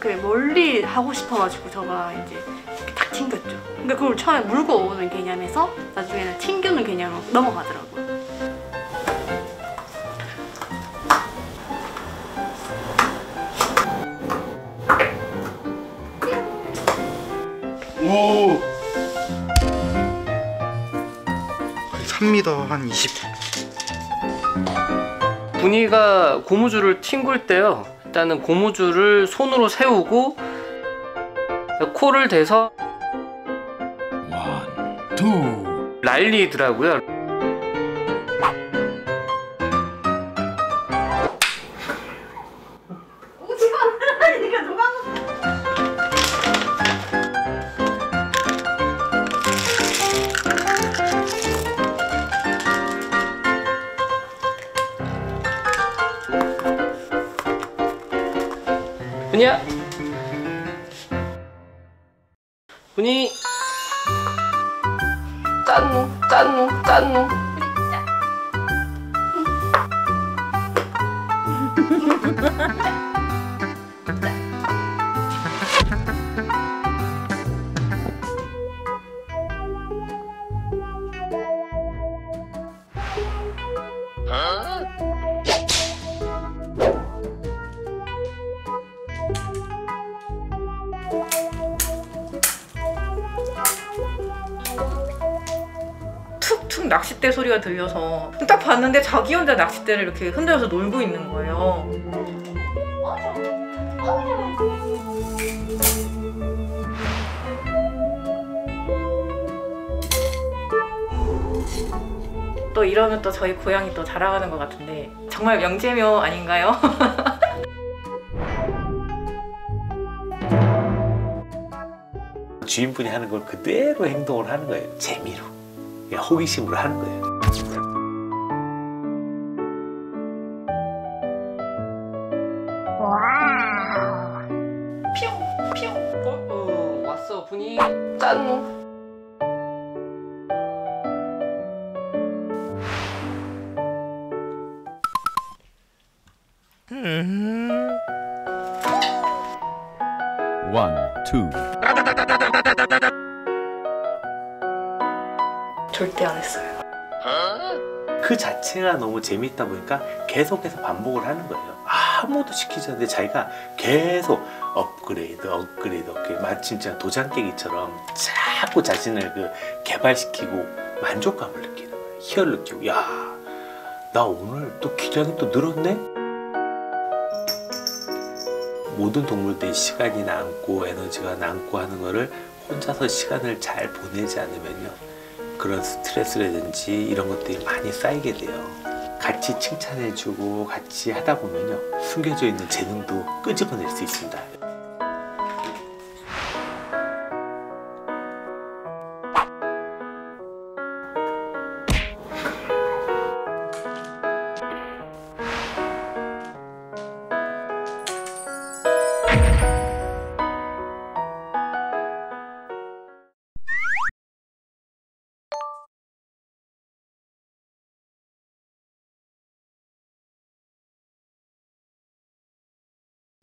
그 멀리 하고 싶어가지고 저가 이제 이렇게 탁 튕겼죠. 근데 그걸 처음에 물고 오는 개념에서 나중에는 튕기는 개념으로 넘어가더라고요. 오. 3m 한 20. 분이가 고무줄을 튕길 때요. 일단은 고무줄을 손으로 세우고 코를 대서 One, two. 날리더라고요. 분이야. 분이. 짠누 짠누 짠 낚싯대 소리가 들려서 딱 봤는데 자기 혼자 낚싯대를 이렇게 흔들어서 놀고 있는 거예요. 또 이러면 또 저희 고양이 또 자라가는 것 같은데 정말 명재묘 아닌가요? 주인분이 하는 걸 그대로 행동을 하는 거예요. 재미로. 그냥 호기심으로 하는 거예요. 어, 어, 왔어 분이 짠누. One, two. 절대 안 했어요. 그 자체가 너무 재밌다 보니까 계속해서 반복을 하는 거예요. 아무도 시키지 않는데 자기가 계속 업그레이드, 업그레이드, 업그레이드. 마침 진짜 도장 깨기처럼 자꾸 자신을 그 개발시키고 만족감을 느끼는 거예요. 희열을 느끼고, 야, 나 오늘 또 기량이 또 늘었네? 모든 동물들이 시간이 남고 에너지가 남고 하는 거를 혼자서 시간을 잘 보내지 않으면요. 그런 스트레스라든지 이런 것들이 많이 쌓이게 돼요. 같이 칭찬해주고 같이 하다 보면요. 숨겨져 있는 재능도 끄집어낼 수 있습니다.